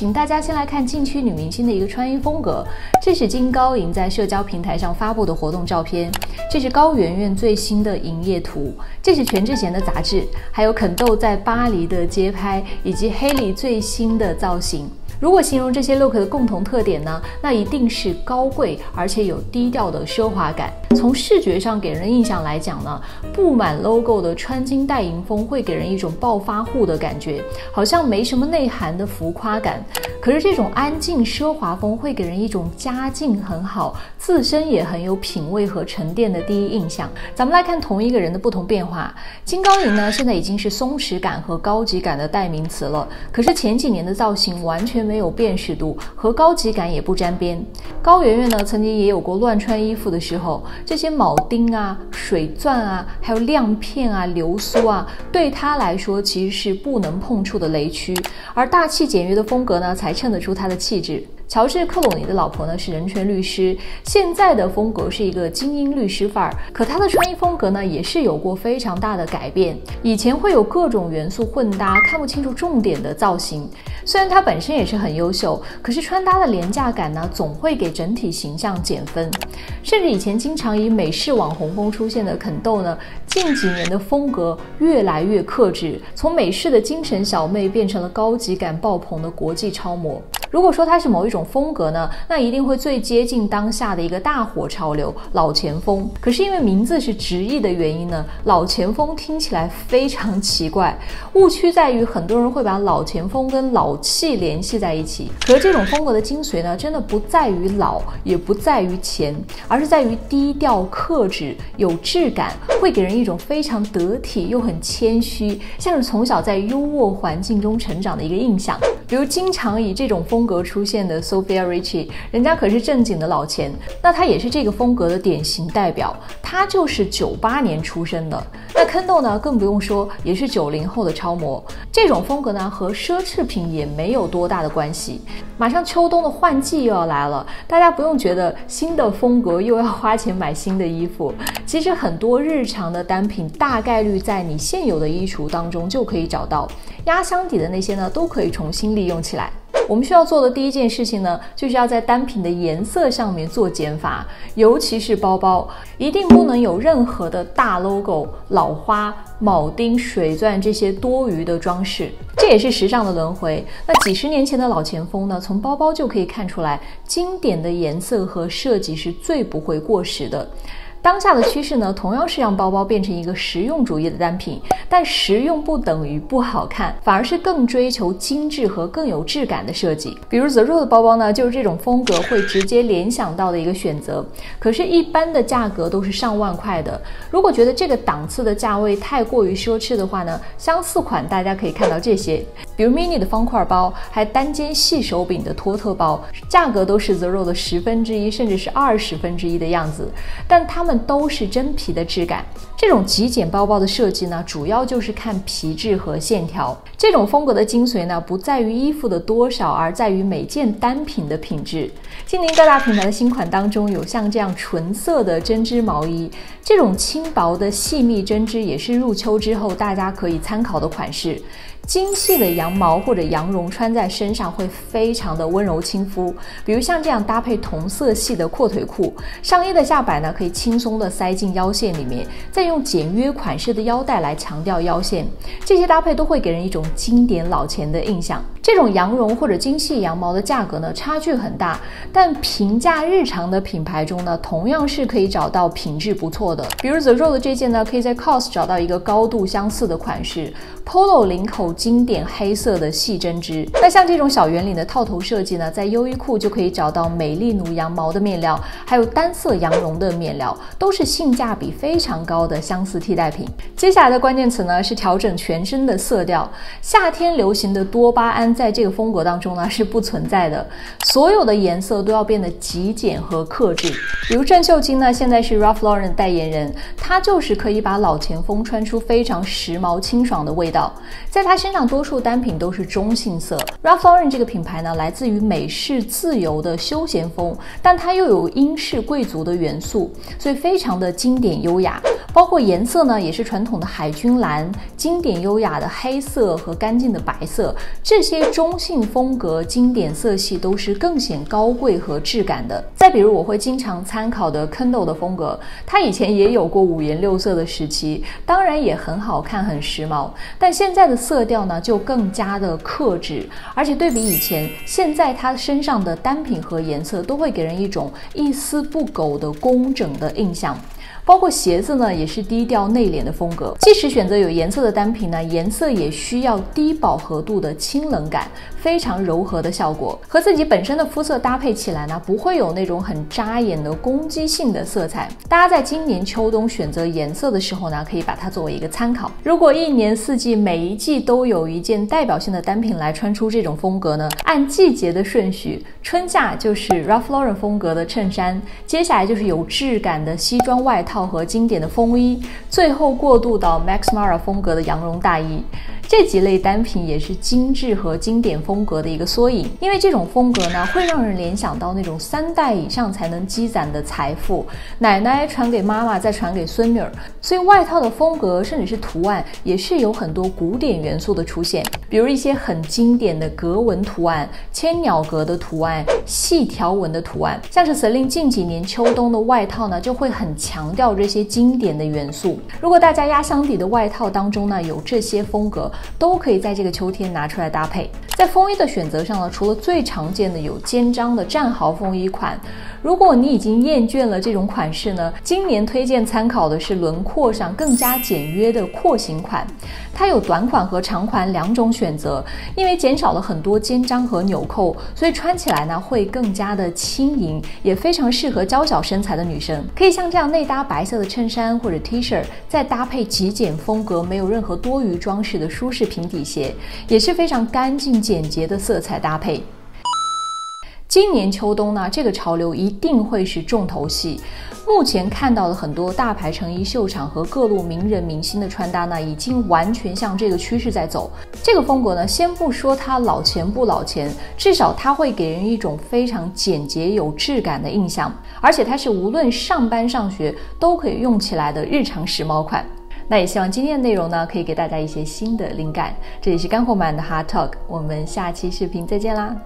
请大家先来看近期女明星的一个穿衣风格。这是金高银在社交平台上发布的活动照片，这是高圆圆最新的营业图，这是全智贤的杂志，还有肯豆在巴黎的街拍，以及黑莉最新的造型。如果形容这些 look 的共同特点呢，那一定是高贵，而且有低调的奢华感。从视觉上给人印象来讲呢，布满 logo 的穿金戴银风会给人一种暴发户的感觉，好像没什么内涵的浮夸感。可是这种安静奢华风会给人一种家境很好、自身也很有品味和沉淀的第一印象。咱们来看同一个人的不同变化。金高银呢，现在已经是松弛感和高级感的代名词了。可是前几年的造型完全没有辨识度，和高级感也不沾边。高圆圆呢，曾经也有过乱穿衣服的时候，这些铆钉啊、水钻啊、还有亮片啊、流苏啊，对她来说其实是不能碰触的雷区。而大气简约的风格呢，才。衬得出她的气质。乔治·克鲁尼的老婆呢是人权律师，现在的风格是一个精英律师范儿。可他的穿衣风格呢也是有过非常大的改变。以前会有各种元素混搭，看不清楚重点的造型。虽然他本身也是很优秀，可是穿搭的廉价感呢总会给整体形象减分。甚至以前经常以美式网红风出现的肯豆呢，近几年的风格越来越克制，从美式的精神小妹变成了高级感爆棚的国际超模。如果说它是某一种风格呢，那一定会最接近当下的一个大火潮流——老前锋。可是因为名字是直译的原因呢，老前锋听起来非常奇怪。误区在于很多人会把老前锋跟老气联系在一起。可是这种风格的精髓呢，真的不在于老，也不在于前，而是在于低调、克制、有质感，会给人一种非常得体又很谦虚，像是从小在优渥环境中成长的一个印象。比如经常以这种风风格出现的 Sophia Richie，人家可是正经的老钱，那她也是这个风格的典型代表。她就是九八年出生的。那 Kendall 呢，更不用说，也是九零后的超模。这种风格呢，和奢侈品也没有多大的关系。马上秋冬的换季又要来了，大家不用觉得新的风格又要花钱买新的衣服。其实很多日常的单品，大概率在你现有的衣橱当中就可以找到。压箱底的那些呢，都可以重新利用起来。我们需要做的第一件事情呢，就是要在单品的颜色上面做减法，尤其是包包，一定不能有任何的大 logo、老花、铆钉、水钻这些多余的装饰。这也是时尚的轮回。那几十年前的老前锋呢，从包包就可以看出来，经典的颜色和设计是最不会过时的。当下的趋势呢，同样是让包包变成一个实用主义的单品，但实用不等于不好看，反而是更追求精致和更有质感的设计。比如 The Row 的包包呢，就是这种风格会直接联想到的一个选择。可是，一般的价格都是上万块的。如果觉得这个档次的价位太过于奢侈的话呢，相似款大家可以看到这些，比如 Mini 的方块包，还单肩细手柄的托特包，价格都是 The Row 的十分之一，甚至是二十分之一的样子，但它们。都是真皮的质感。这种极简包包的设计呢，主要就是看皮质和线条。这种风格的精髓呢，不在于衣服的多少，而在于每件单品的品质。今年各大品牌的新款当中，有像这样纯色的针织毛衣，这种轻薄的细密针织也是入秋之后大家可以参考的款式。精细的羊毛或者羊绒穿在身上会非常的温柔亲肤，比如像这样搭配同色系的阔腿裤，上衣的下摆呢可以轻松的塞进腰线里面，再用简约款式的腰带来强调腰线，这些搭配都会给人一种经典老钱的印象。这种羊绒或者精细羊毛的价格呢差距很大，但平价日常的品牌中呢同样是可以找到品质不错的，比如 The Row 的这件呢可以在 COS 找到一个高度相似的款式，Polo 领口。经典黑色的细针织，那像这种小圆领的套头设计呢，在优衣库就可以找到美丽奴羊毛的面料，还有单色羊绒的面料，都是性价比非常高的相似替代品。接下来的关键词呢是调整全身的色调。夏天流行的多巴胺在这个风格当中呢是不存在的，所有的颜色都要变得极简和克制。比如郑秀晶呢，现在是 Ralph Lauren 代言人，她就是可以把老前锋穿出非常时髦清爽的味道，在她身。上多数单品都是中性色。Ralph Lauren 这个品牌呢，来自于美式自由的休闲风，但它又有英式贵族的元素，所以非常的经典优雅。包括颜色呢，也是传统的海军蓝、经典优雅的黑色和干净的白色，这些些中性风格、经典色系都是更显高贵和质感的。再比如，我会经常参考的 Kendall 的风格，它以前也有过五颜六色的时期，当然也很好看、很时髦。但现在的色调呢，就更加的克制，而且对比以前，现在他身上的单品和颜色都会给人一种一丝不苟的工整的印象。包括鞋子呢，也是低调内敛的风格。即使选择有颜色的单品呢，颜色也需要低饱和度的清冷感，非常柔和的效果，和自己本身的肤色搭配起来呢，不会有那种很扎眼的攻击性的色彩。大家在今年秋冬选择颜色的时候呢，可以把它作为一个参考。如果一年四季每一季都有一件代表性的单品来穿出这种风格呢，按季节的顺序，春夏就是 Ralph Lauren 风格的衬衫，接下来就是有质感的西装外套。套和经典的风衣，最后过渡到 Max Mara 风格的羊绒大衣。这几类单品也是精致和经典风格的一个缩影，因为这种风格呢，会让人联想到那种三代以上才能积攒的财富，奶奶传给妈妈，再传给孙女儿。所以外套的风格，甚至是图案，也是有很多古典元素的出现，比如一些很经典的格纹图案、千鸟格的图案、细条纹的图案。像是 Celine 近几年秋冬的外套呢，就会很强调这些经典的元素。如果大家压箱底的外套当中呢，有这些风格。都可以在这个秋天拿出来搭配。在风衣的选择上呢，除了最常见的有肩章的战壕风衣款，如果你已经厌倦了这种款式呢，今年推荐参考的是轮廓上更加简约的廓形款。它有短款和长款两种选择，因为减少了很多肩章和纽扣，所以穿起来呢会更加的轻盈，也非常适合娇小身材的女生。可以像这样内搭白色的衬衫或者 T 恤，再搭配极简风格、没有任何多余装饰的舒都是平底鞋，也是非常干净简洁的色彩搭配。今年秋冬呢，这个潮流一定会是重头戏。目前看到的很多大牌成衣秀场和各路名人明星的穿搭呢，已经完全向这个趋势在走。这个风格呢，先不说它老钱不老钱，至少它会给人一种非常简洁有质感的印象，而且它是无论上班上学都可以用起来的日常时髦款。那也希望今天的内容呢，可以给大家一些新的灵感。这里是干货满的 Hard Talk，我们下期视频再见啦。